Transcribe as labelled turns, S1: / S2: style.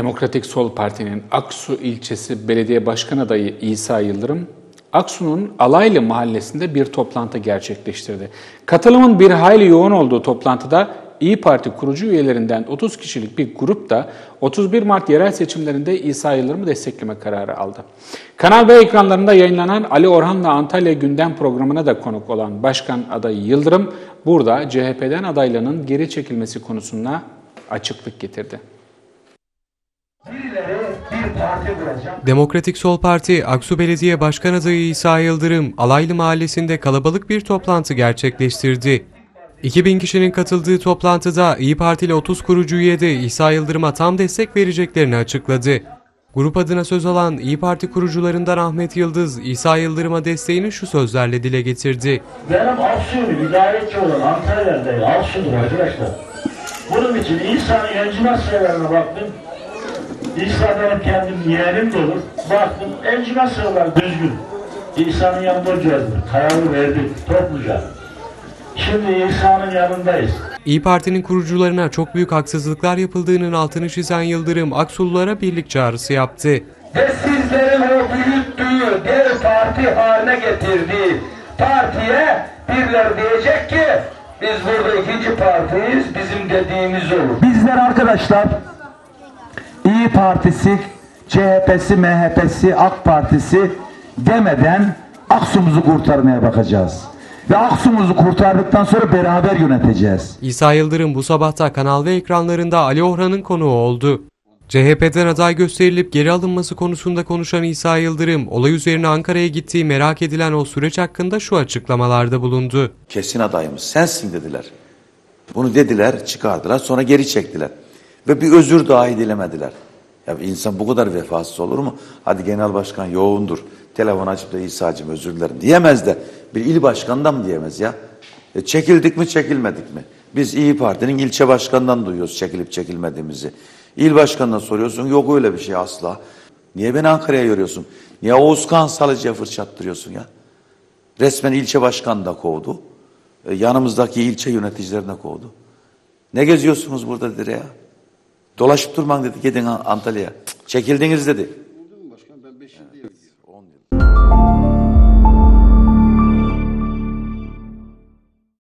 S1: Demokratik Sol Parti'nin Aksu ilçesi belediye başkan adayı İsa Yıldırım, Aksu'nun Alaylı mahallesinde bir toplantı gerçekleştirdi. Katılımın bir hayli yoğun olduğu toplantıda İyi Parti kurucu üyelerinden 30 kişilik bir grup da 31 Mart yerel seçimlerinde İsa Yıldırım'ı destekleme kararı aldı. Kanal ve ekranlarında yayınlanan Ali Orhan'la Antalya Gündem programına da konuk olan Başkan adayı Yıldırım, burada CHP'den adaylığının geri çekilmesi konusunda açıklık getirdi.
S2: Birileri bir parti kuracak.
S3: Demokratik Sol Parti Aksu Belediye Başkan adayı İsa Yıldırım, Alaylı Mahallesi'nde kalabalık bir toplantı gerçekleştirdi. 2000 kişinin katıldığı toplantıda İyi Partili 30 kurucu üye de İsa Yıldırım'a tam destek vereceklerini açıkladı. Grup adına söz alan İyi Parti kurucularından Ahmet Yıldız, İsa Yıldırım'a desteğini şu sözlerle dile getirdi.
S2: Benim Aksu'yu idaretçi olan Antalya'da Aksu'dur arkadaşlar. Bunun için İsa'nın encümen sayılarına baktım. Benim kendim yeğenim de olur. Baktım encümen sayılar düzgün. İsa'nın yanında olacağız. Kararı verdik topluca. Şimdi İsa'nın yanındayız.
S3: İyi Parti'nin kurucularına çok büyük haksızlıklar yapıldığının altını çizen Yıldırım, Aksululara birlik çağrısı yaptı.
S4: ve sizlerin o büyüttüğü, dev parti haline getirdiği partiye birileri diyecek ki biz burada ikinci partiyiz, bizim dediğimiz olur. Bizler arkadaşlar İyi Partisi, CHP'si, MHP'si, AK Partisi demeden Aksum'uzu kurtarmaya bakacağız. Ve Aksum'uzu kurtardıktan sonra beraber yöneteceğiz.
S3: İsa Yıldırım bu sabahta kanal ve ekranlarında Ali Orhan'ın konuğu oldu. CHP'den aday gösterilip geri alınması konusunda konuşan İsa Yıldırım, olay üzerine Ankara'ya gittiği merak edilen o süreç hakkında şu açıklamalarda bulundu.
S5: kesin adayımız sensin dediler. Bunu dediler, çıkardılar, sonra geri çektiler. Ve bir özür dahi dilemediler. Ya insan bu kadar vefasız olur mu? Hadi genel başkan yoğundur. Telefon açıp da İsa'cığım özür dilerim diyemez de bir il başkanından mı diyemez ya? E, çekildik mi çekilmedik mi? Biz İyi Parti'nin ilçe başkanından duyuyoruz çekilip çekilmediğimizi. İl başkanına soruyorsun yok öyle bir şey asla. Niye beni Ankara'ya yoruyorsun? Niye Oğuzkan Salıcı'ya fırçattırıyorsun ya? Resmen ilçe başkanı da kovdu. E, yanımızdaki ilçe yöneticilerine kovdu. Ne geziyorsunuz burada dedi ya? Dolaşıp durman dedi gidin An- Antalya'ya. Çekildiniz dedi.